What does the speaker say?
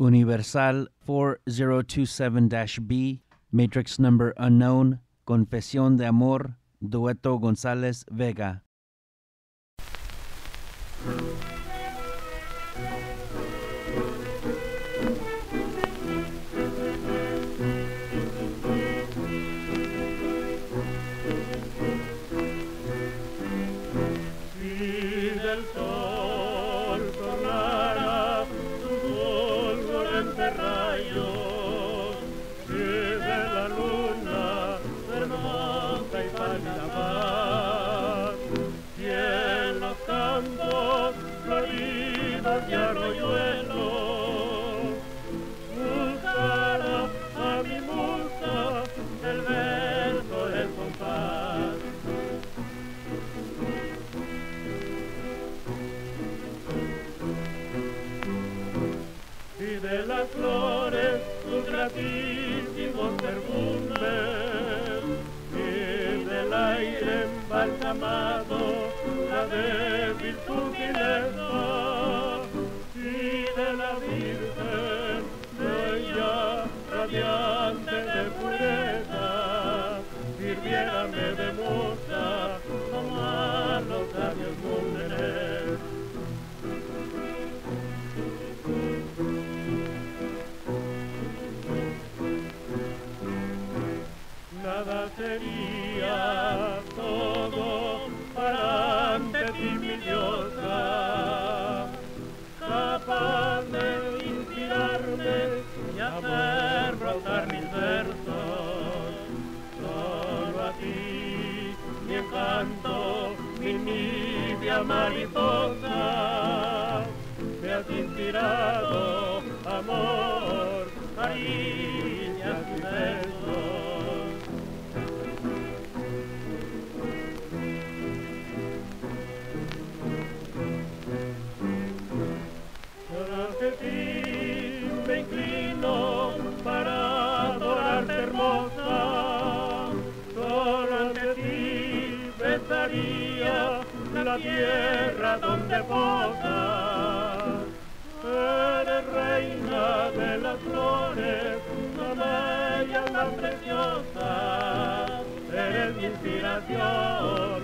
Universal 4027-B, Matrix Number Unknown, Confesión de Amor, Dueto González Vega. Y arroyuelos buscara a mi musa el verso del compás. y de las flores sus gratísimos perfumes y del aire embalsamado la débil sutileza de musa tomar los labios múltiples nada sería todo para ante ti mi capaz de inspirarme y hacer brotar mis versos. Nibia mariposa, me has inspirado amor, caricias y besos. Solo ante ti me inclino para adorarte hermosa. Solo ante ti besaría la tierra donde posas. Eres reina de las flores, la bella, la preciosa. Eres mi inspiración.